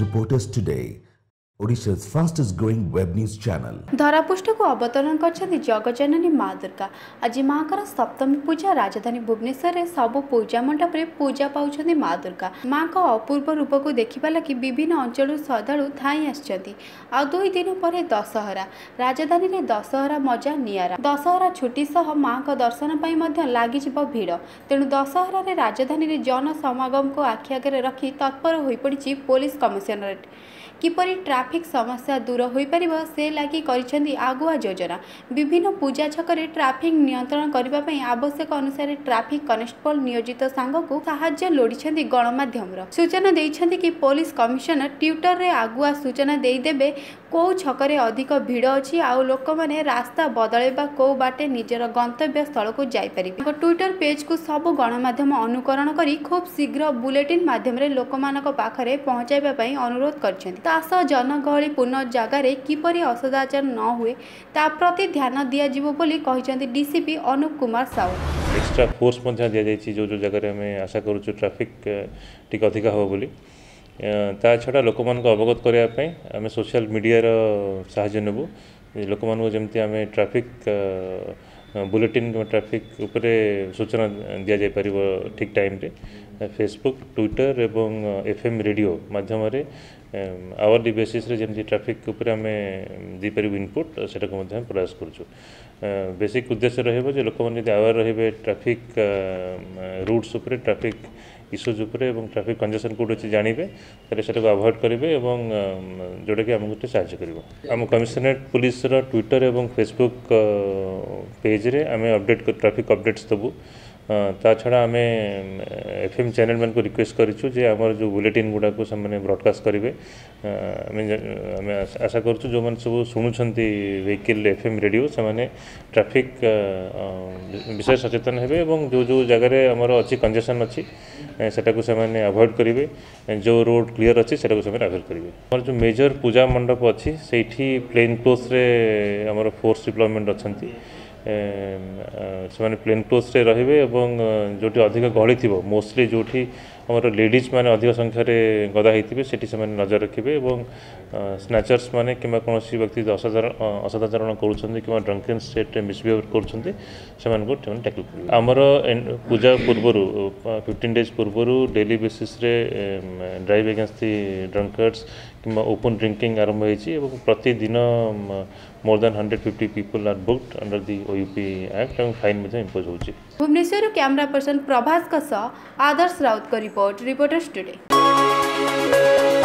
reporters today Odisha's fastest growing web news channel धरापुष्ट को अवतरण करछनी जगजननी मां दुर्गा आज मांकर सप्तमी पूजा राजधानी भुवनेश्वर रे सब पूजा मंडप रे पूजा पाउछनी मां दुर्गा मां का अपूर्व रूप को देखिबा लकि विभिन्न अंचल सदाळु थाई आछछती आ दुई दिन परे दशहरा राजधानी रे दशहरा मजा नियारा दशहरा छुट्टी सह मां का दर्शन पई मध्य लागि छिबो भीड़ तेनु दशहरा रे राजधानी रे जन समागम को आखियागरे रखी तत्पर होई पड़ी छि पुलिस कमिश्नरेट কিপর ট্রাফিক সমস্যা দূর হয়েপার সে লাগি করেছেন আগুয়া যোজনা বিভিন্ন পূজা ছকরে ট্রাফিক নিয়ন্ত্রণ করা আবশ্যক অনুসারে ট্রাফিক কনস্টেবল নিয়োজিত সাংকু সাহায্য লোড়ছেন গণমাধ্যমর সূচনা দিয়েছেন কি পুলিশ কমিশনার ট্যুটরে আগুয়া সূচনা ଦେଇଦେବେ କେଉଁ ଛକରେ ଅଧିକ ଭିଡ଼ ଅଛି ଆଉ ଲୋକମାନେ ରାସ୍ତା ବଦଳାଇବା କେଉଁ ବାଟେ ନିଜର ଗନ୍ତବ୍ୟ ସ୍ଥଳକୁ ଯାଇପାରିବେ ତାଙ୍କ ଟ୍ୱିଟର ପେଜ୍କୁ ସବୁ ଗଣମାଧ୍ୟମ ଅନୁକରଣ କରି ଖୁବ୍ ଶୀଘ୍ର ବୁଲେଟିନ୍ ମାଧ୍ୟମରେ ଲୋକମାନଙ୍କ ପାଖରେ ପହଞ୍ଚାଇବା ପାଇଁ ଅନୁରୋଧ କରିଛନ୍ତି जनगहली पूर्ण जगार किपर असदाचार न हुए ता प्रति ध्यान बोली DCP Anup Kumar Sahu extra force दि जाइए जो जो जगह आम आशा करूँ ट्राफिक अधिका हो बोली ता छड़ा लोक मान अवगत करवाई आम सोशल मीडिया साज्य नेबु लोक मानते आम ट्राफिक बुलेटिन ट्राफिक उपरे सूचना दि जापर ठीक टाइम फेसबुक ट्विटर एवं एफएम रेडियो मध्यम आवरली बेसीस ट्राफिक उपरू इनपुट से प्रयास कर बेसिक uh, उद्देश्य रोज जो लोक मैंने आवेर रही है ट्राफिक रुट्स ट्राफिक इश्यूज उपर और ट्राफिक कंजेसन कौटे जानवे तेज़ अभोड करेंगे और जोटा कि आम गोटे साम कमिशनरेट पुलिस ट्विटर और फेसबुक पेज्रे आम अबडेट ट्राफिक अपडेट्स देवु ତା ଛଡ଼ା ଆମେ ଏଫ୍ ଏମ୍ ଚ୍ୟାନେଲ୍ମାନଙ୍କୁ ରିକ୍ୱେଷ୍ଟ କରିଛୁ ଯେ ଆମର ଯେଉଁ ବୁଲେଟିନ୍ ଗୁଡ଼ାକୁ ସେମାନେ ବ୍ରଡ଼କାଷ୍ଟ କରିବେ ଆମେ ଆମେ ଆଶା କରୁଛୁ ଯେଉଁମାନେ ସବୁ ଶୁଣୁଛନ୍ତି ଭେହିକିଲ୍ ଏଫ୍ ଏମ୍ ରେଡ଼ିଓ ସେମାନେ ଟ୍ରାଫିକ୍ ବିଶେଷ ସଚେତନ ହେବେ ଏବଂ ଯେଉଁ ଯେଉଁ ଜାଗାରେ ଆମର ଅଛି କଞ୍ଜେସନ୍ ଅଛି ସେଟାକୁ ସେମାନେ ଆଭଏଡ଼ କରିବେ ଯେଉଁ ରୋଡ଼ କ୍ଲିଅର୍ ଅଛି ସେଟାକୁ ସେମାନେ ଆଭଏଡ଼ କରିବେ ଆମର ଯେଉଁ ମେଜର ପୂଜା ମଣ୍ଡପ ଅଛି ସେଇଠି ପ୍ଲେନ୍ କ୍ଲୋଜ୍ରେ ଆମର ଫୋର୍ସ ଡିପ୍ଲୟମେଣ୍ଟ ଅଛନ୍ତି ସେମାନେ ପ୍ଲେନ୍ କ୍ଲୋଥ୍ରେ ରହିବେ ଏବଂ ଯେଉଁଠି ଅଧିକ ଗହଳି ଥିବ ମୋଷ୍ଟଲି ଯେଉଁଠି ଆମର ଲେଡ଼ିଜ୍ ମାନେ ଅଧିକ ସଂଖ୍ୟାରେ ଗଦା ହେଇଥିବେ ସେଠି ସେମାନେ ନଜର ରଖିବେ ଏବଂ ସ୍ନାଚର୍ସ ମାନେ କିମ୍ବା କୌଣସି ବ୍ୟକ୍ତି ଅସଦାଚରଣ ଅସଦାଚରଣ କରୁଛନ୍ତି କିମ୍ବା ଡ୍ରଙ୍କେନ୍ ଷ୍ଟେଟ୍ରେ ମିସବିହେଭ୍ କରୁଛନ୍ତି ସେମାନଙ୍କୁ ସେମାନେ ଟ୍ୟାକଲ୍ କରିବେ ଆମର ପୂଜା ପୂର୍ବରୁ ଫିଫ୍ଟିନ୍ ଡେଜ୍ ପୂର୍ବରୁ ଡେଲି ବେସିସ୍ରେ ଡ୍ରାଇଭ୍ ଏଗେନ୍ଷ୍ଟ ଦି ଡ୍ରଙ୍କର୍ସ କିମ୍ବା ଓପନ୍ ଡ୍ରିଙ୍କିଂ ଆରମ୍ଭ ହେଇଛି ଏବଂ ପ୍ରତିଦିନ more than 150 people are booked under the OUP act एवं फाइन मध्य इम्पोज होची भुवनेश्वर कैमरा पर्सन प्रभास कस आदर्श राउत को report reporters today.